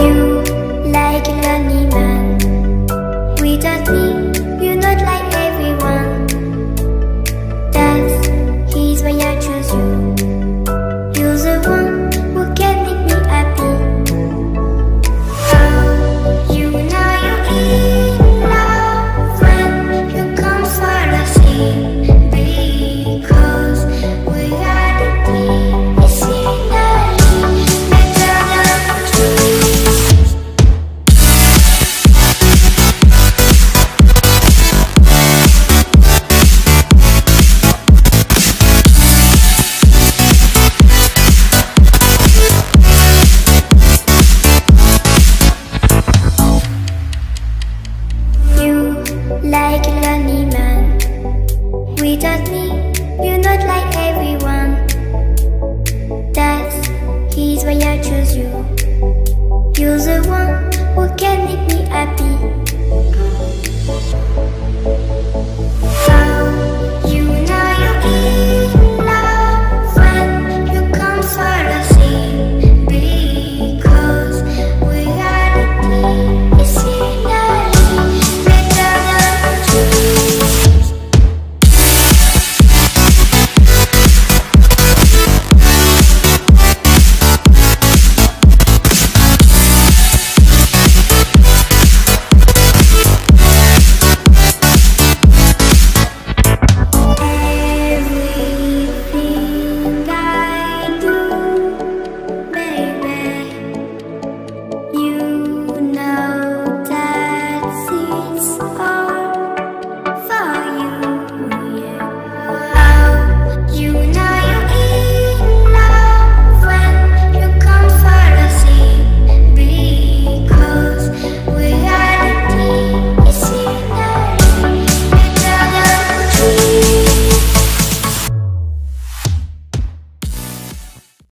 you like lonely man. Without me, you're not like everyone.